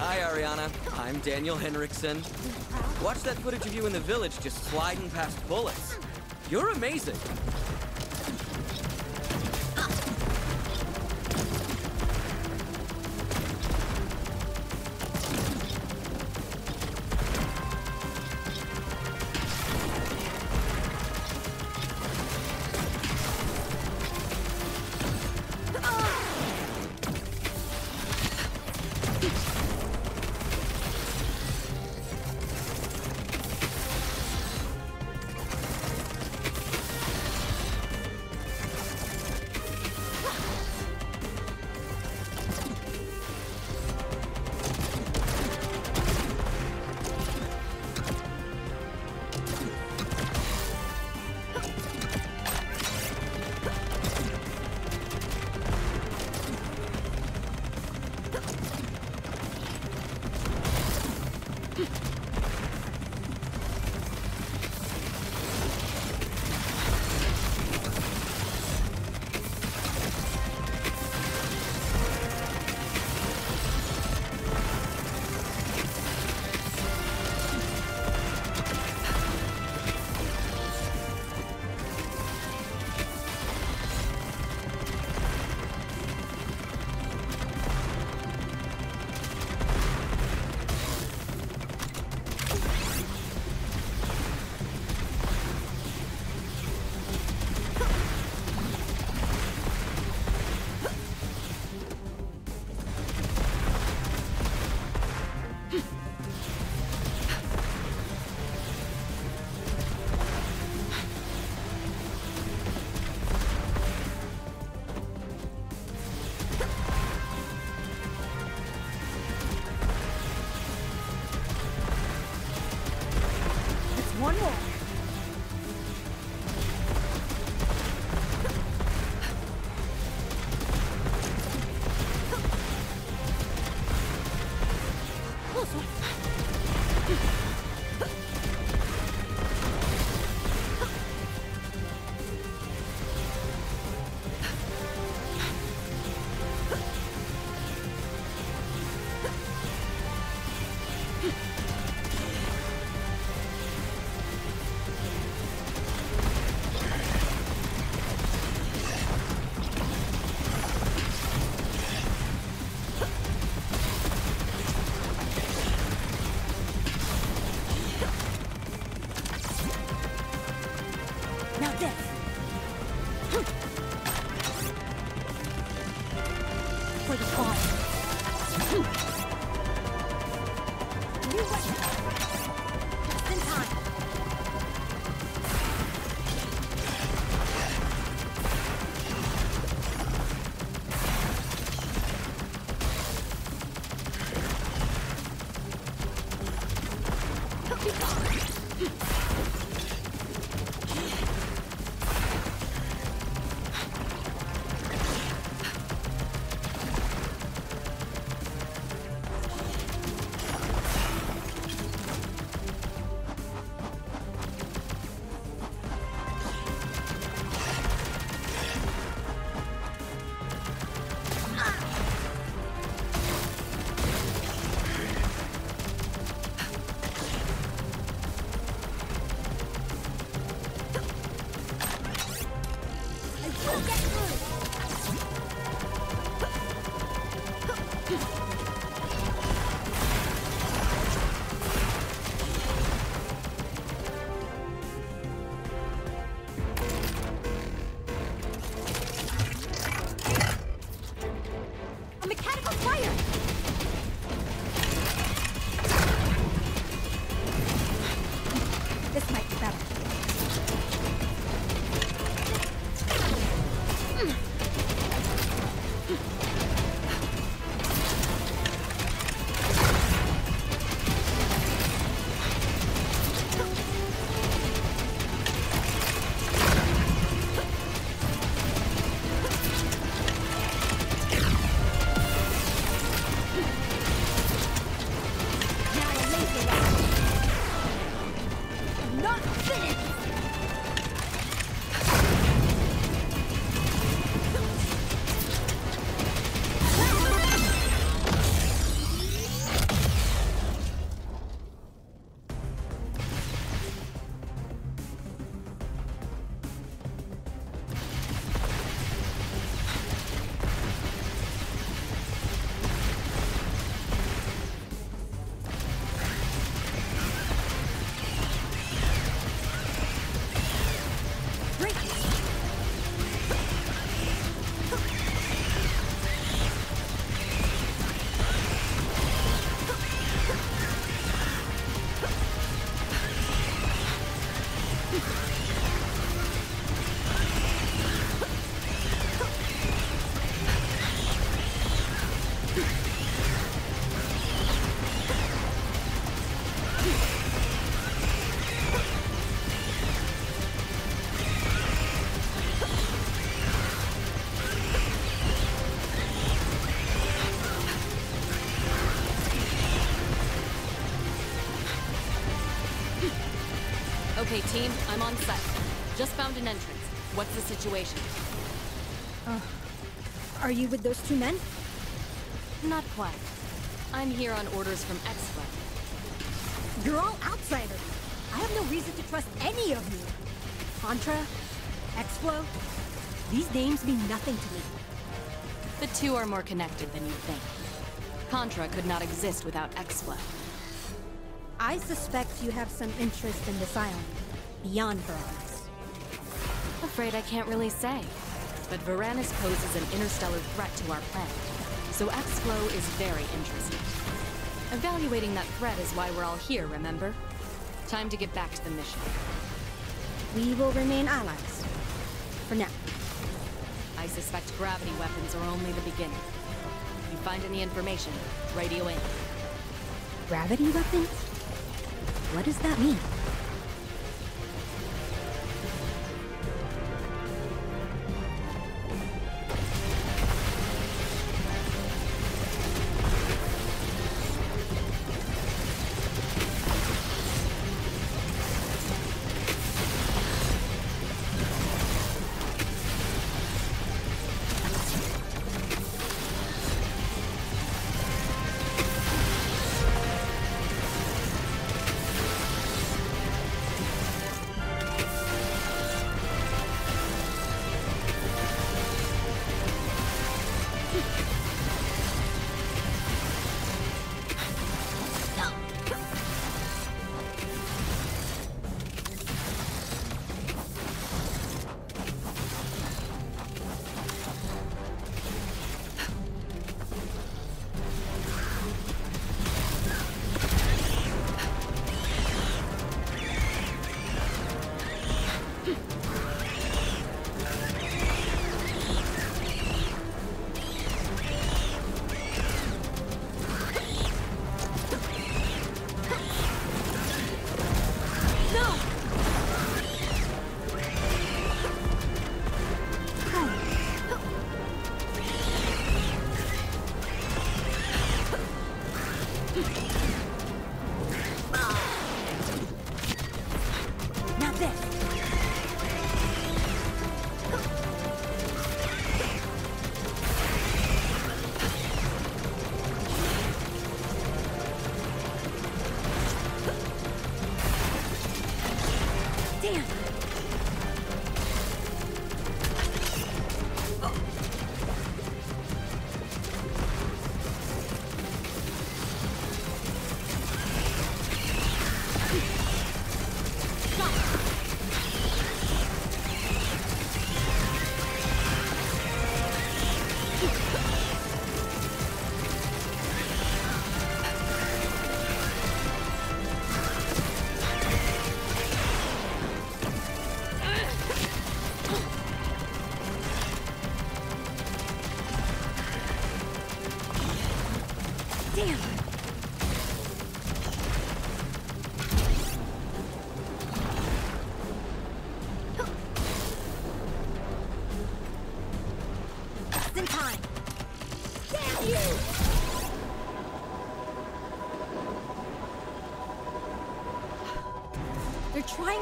Hi, Ariana. I'm Daniel Henriksen. Watch that footage of you in the village just sliding past bullets. You're amazing. One more. For the cause. Okay, team, I'm on set. Just found an entrance. What's the situation? Uh, are you with those two men? Not quite. I'm here on orders from Explo. You're all outsiders. I have no reason to trust any of you. Contra, Explo, these names mean nothing to me. The two are more connected than you think. Contra could not exist without Explo. I suspect you have some interest in this island, beyond Varanus. Afraid I can't really say. But Varanus poses an interstellar threat to our planet, so Explo is very interesting. Evaluating that threat is why we're all here, remember? Time to get back to the mission. We will remain allies. For now. I suspect gravity weapons are only the beginning. If you find any information, radio in. Gravity weapons? What does that mean?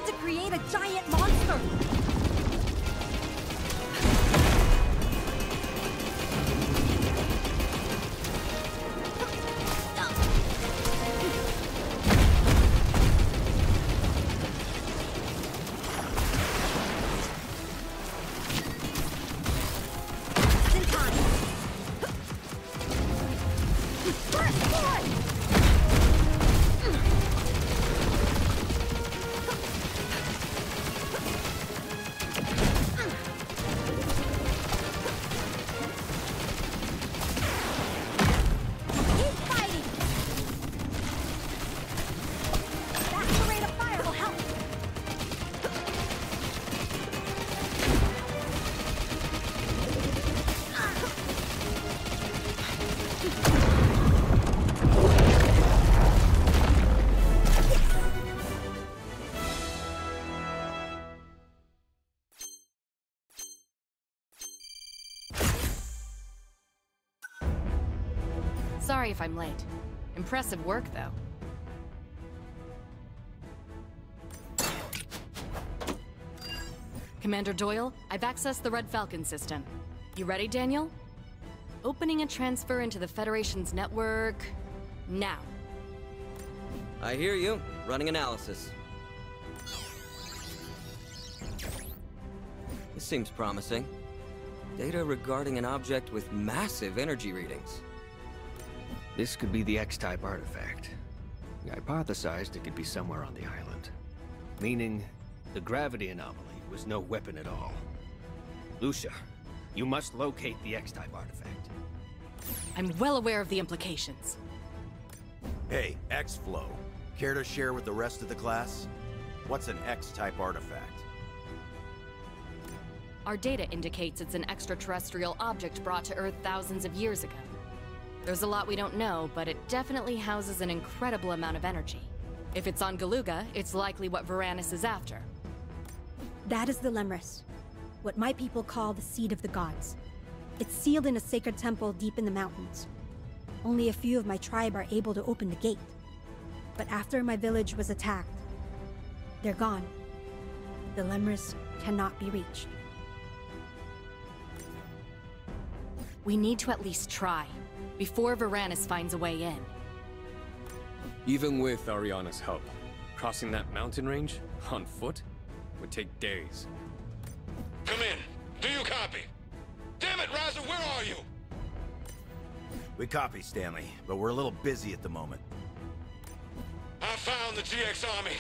To create a giant monster! Sorry if I'm late. Impressive work, though. Commander Doyle, I've accessed the Red Falcon system. You ready, Daniel? Opening a transfer into the Federation's network... now. I hear you. Running analysis. This seems promising. Data regarding an object with massive energy readings. This could be the X-type artifact. We hypothesized it could be somewhere on the island. Meaning, the gravity anomaly was no weapon at all. Lucia, you must locate the X-type artifact. I'm well aware of the implications. Hey, Explo. Care to share with the rest of the class? What's an X-type artifact? Our data indicates it's an extraterrestrial object brought to Earth thousands of years ago. There's a lot we don't know, but it definitely houses an incredible amount of energy. If it's on Galuga, it's likely what Varanus is after. That is the Lemris, what my people call the Seed of the Gods. It's sealed in a sacred temple deep in the mountains. Only a few of my tribe are able to open the gate. But after my village was attacked, they're gone. The Lemris cannot be reached. We need to at least try, before Varanus finds a way in. Even with Ariana's help, crossing that mountain range, on foot, would take days. Come in. Do you copy? Damn it, Rizer, where are you? We copy, Stanley, but we're a little busy at the moment. I found the GX army.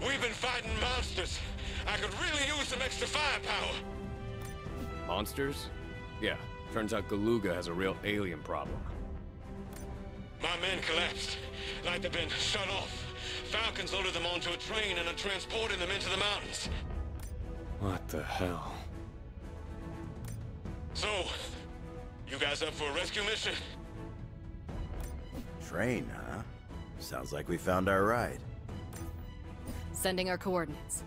We've been fighting monsters. I could really use some extra firepower. Monsters? Yeah, turns out Galuga has a real alien problem. My men collapsed, like they've been shut off. Falcons loaded them onto a train and are transporting them into the mountains. What the hell? So, you guys up for a rescue mission? Train, huh? Sounds like we found our ride. Sending our coordinates.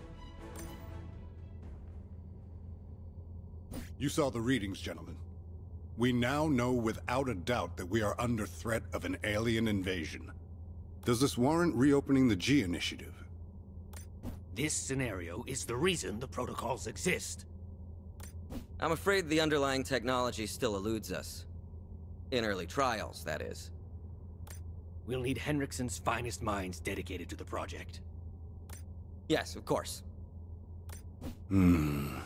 You saw the readings, gentlemen. We now know without a doubt that we are under threat of an alien invasion. Does this warrant reopening the G Initiative? This scenario is the reason the protocols exist. I'm afraid the underlying technology still eludes us. In early trials, that is. We'll need Henriksen's finest minds dedicated to the project. Yes, of course. Hmm.